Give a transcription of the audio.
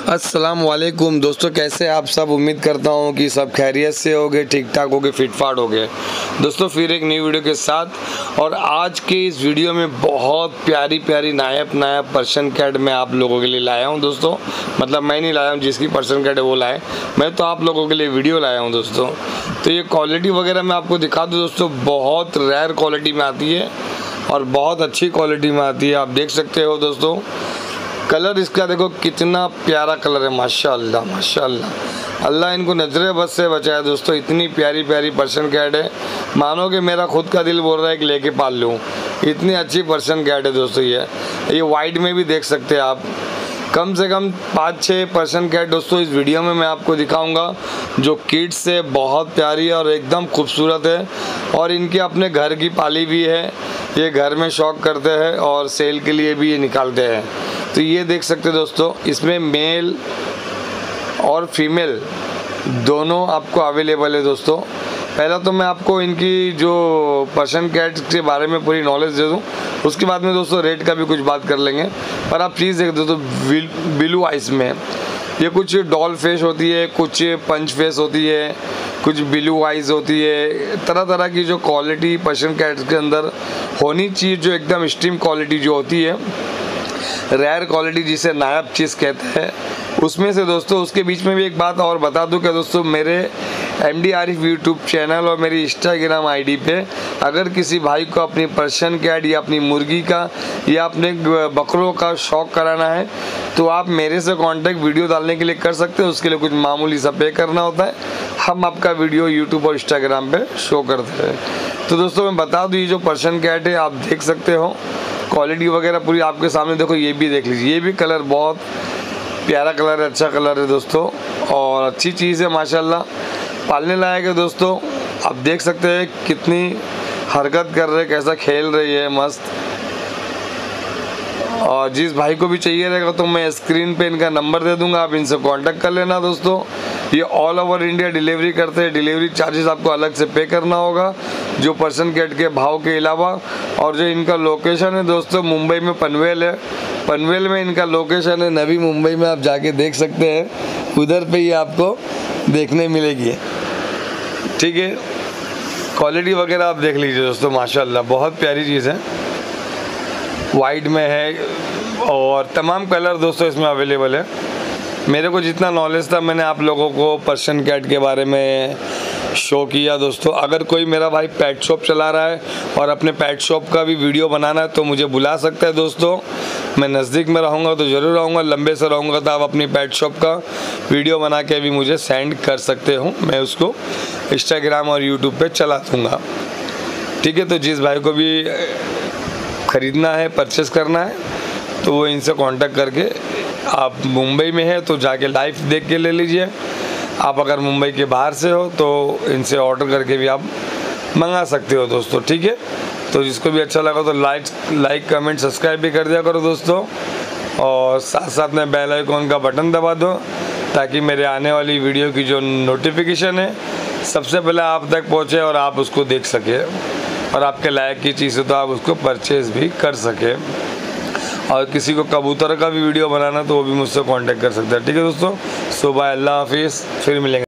अस्सलाम वालेकुम दोस्तों, कैसे आप सब? उम्मीद करता हूँ कि सब खैरियत से होगे ठीक ठाक होगे फिट फाट होगे दोस्तों, फिर एक नई वीडियो के साथ। और आज के इस वीडियो में बहुत प्यारी प्यारी नायब नायब पर्सन कैट मैं आप लोगों के लिए लाया हूँ, दोस्तों। मतलब मैं नहीं लाया हूँ, जिसकी पर्सन कैट है, वो लाए। मैं तो आप लोगों के लिए वीडियो लाया हूँ, दोस्तों। तो ये क्वालिटी वगैरह मैं आपको दिखा दूँ, दोस्तों, बहुत रेयर क्वालिटी में आती है और बहुत अच्छी क्वालिटी में आती है। आप देख सकते हो, दोस्तों। कलर इसका देखो कितना प्यारा कलर है, माशाल्लाह माशाल्लाह। अल्लाह इनको नजरे बस से बचाए दोस्तों, इतनी प्यारी प्यारी पर्सन कैट है। मानो कि मेरा खुद का दिल बोल रहा है कि लेके पाल लूँ। इतनी अच्छी पर्सन कैट है दोस्तों ये। ये वाइट में भी देख सकते हैं आप। कम से कम पाँच छः पर्सन कैट दोस्तों इस वीडियो में मैं आपको दिखाऊँगा, जो किड्स से बहुत प्यारी और एकदम खूबसूरत है। और इनके अपने घर की पाली भी है। ये घर में शौक करते हैं और सेल के लिए भी ये निकालते हैं। तो ये देख सकते हैं दोस्तों, इसमें मेल और फीमेल दोनों आपको अवेलेबल है दोस्तों। पहला तो मैं आपको इनकी जो पर्सन कैट के बारे में पूरी नॉलेज दे दूँ, उसके बाद में दोस्तों रेट का भी कुछ बात कर लेंगे। पर आप प्लीज़ देख दोस्तों, बिलू आइस में। ये कुछ डॉल फेस होती है, कुछ पंच फेस होती है, कुछ ब्लू आइज़ होती है। तरह तरह की जो क्वालिटी पर्सन कैट्स के अंदर होनी चाहिए, जो एकदम स्ट्रीम क्वालिटी जो होती है। रेयर क्वालिटी जिसे नायब चीज़ कहते हैं, उसमें से दोस्तों, उसके बीच में भी एक बात और बता दूँ कि दोस्तों, मेरे M D Arif YouTube channel और मेरी इंस्टाग्राम आईडी पे अगर किसी भाई को अपनी पर्शियन कैट या अपनी मुर्गी का या अपने बकरों का शौक कराना है तो आप मेरे से कांटेक्ट वीडियो डालने के लिए कर सकते हैं। उसके लिए कुछ मामूली सा पे करना होता है। हम आपका वीडियो यूट्यूब और इंस्टाग्राम पर शो करते हैं। तो दोस्तों, मैं बता दूँ, ये जो पर्शियन कैट है, आप देख सकते हो। क्वालिटी वगैरह पूरी आपके सामने, देखो ये भी देख लीजिए, ये भी कलर बहुत प्यारा कलर है अच्छा कलर है दोस्तों, और अच्छी चीज़ है माशाल्लाह। पालने लायक है दोस्तों, आप देख सकते हैं कितनी हरकत कर रहे कैसा खेल रही है, मस्त। और जिस भाई को भी चाहिए रहेगा तो मैं स्क्रीन पे इनका नंबर दे दूँगा, आप इनसे कांटेक्ट कर लेना दोस्तों। ये ऑल ओवर इंडिया डिलीवरी करते हैं। डिलीवरी चार्जेस आपको अलग से पे करना होगा, जो पर्सन गेट के भाव के अलावा। और जो इनका लोकेशन है दोस्तों, मुंबई में पनवेल है। पनवेल में इनका लोकेशन है, नवी मुंबई में आप जाके देख सकते हैं। उधर पे ही आपको देखने मिलेगी। ठीक है? क्वालिटी वगैरह आप देख लीजिए दोस्तों, माशाल्लाह, बहुत प्यारी चीज़ है। वाइट में है और तमाम कलर दोस्तों इसमें अवेलेबल है। मेरे को जितना नॉलेज था, मैंने आप लोगों को पर्सन कैट के बारे में शो किया दोस्तों। अगर कोई मेरा भाई पैट शॉप चला रहा है और अपने पैट शॉप का भी वीडियो बनाना है तो मुझे बुला सकता है दोस्तों। मैं नज़दीक में रहूँगा तो ज़रूर रहूँगा लंबे से रहूँगा तो आप अपनी पैट शॉप का वीडियो बना के भी मुझे सेंड कर सकते हो। मैं उसको इंस्टाग्राम और यूट्यूब पर चला दूँगा। ठीक है तो जिस भाई को भी ख़रीदना है परचेस करना है तो वो इनसे कांटेक्ट करके आप मुंबई में हैं तो जाके लाइव देख के ले लीजिए। आप अगर मुंबई के बाहर से हो तो इनसे ऑर्डर करके भी आप मंगा सकते हो दोस्तों, ठीक है? तो जिसको भी अच्छा लगा तो लाइक लाइक कमेंट सब्सक्राइब भी कर दिया करो दोस्तों। और साथ साथ में बेल आइकॉन का बटन दबा दो, ताकि मेरे आने वाली वीडियो की जो नोटिफिकेशन है, सबसे पहले आप तक पहुँचे और आप उसको देख सके। और आपके लायक की चीज़ तो आप उसको परचेज़ भी कर सके। और किसी को कबूतर का भी वीडियो बनाना तो वो भी मुझसे कांटेक्ट कर सकता है। ठीक है दोस्तों? सुबह अल्लाह हाफिज़। फिर मिलेंगे।